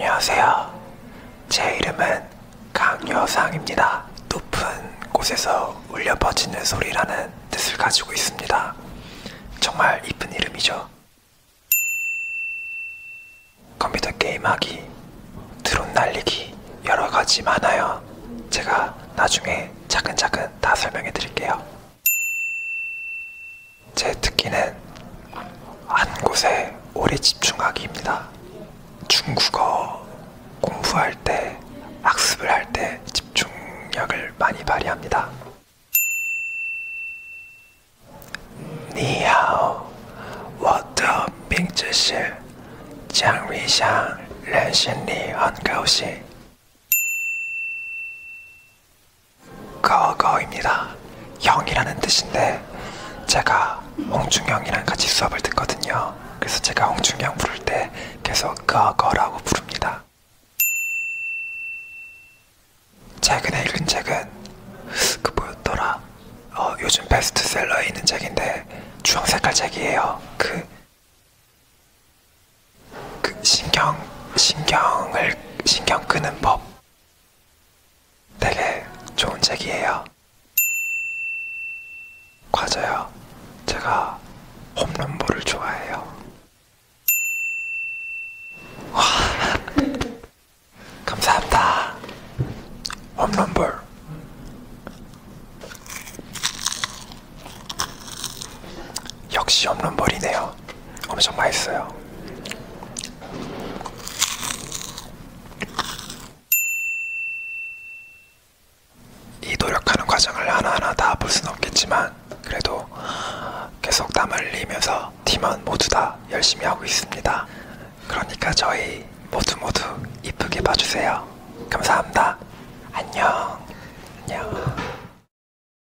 안녕하세요. 제 이름은 강여상입니다. 높은 곳에서 울려 퍼지는 소리라는 뜻을 가지고 있습니다. 정말 이쁜 이름이죠. 컴퓨터 게임하기, 드론 날리기 여러 가지 많아요. 제가 나중에 차근차근 다 설명해 드릴게요. 제 특기는 한 곳에 오래 집중하기입니다. 중국어 공부할 때, 학습을 할 때 집중력을 많이 발휘합니다. 니하오，我的名字是姜瑞香，认识你很高兴。 거거입니다. 형이라는 뜻인데 제가 홍중형이랑 같이 수업을 듣거든요. 그래서 제가 홍중형 부를 때 계속 거거라고 부릅니다. 최근에 읽은 책은 그 뭐였더라? 어, 요즘 베스트셀러에 있는 책인데 주황 색깔 책이에요. 그, 그 신경 신경을 신경 끄는 법 되게 좋은 책이에요. 맞아요. 제가 홈런볼을 좋아해요. 와. 감사합니다. 홈런볼. 역시 홈런볼이네요. 엄청 맛있어요. 이 노력하는 과정을 하나하나 다 볼 수는 없겠지만 계속 땀을 흘리면서 팀원 모두 다 열심히 하고 있습니다. 그러니까 저희 모두 모두 이쁘게 봐주세요. 감사합니다.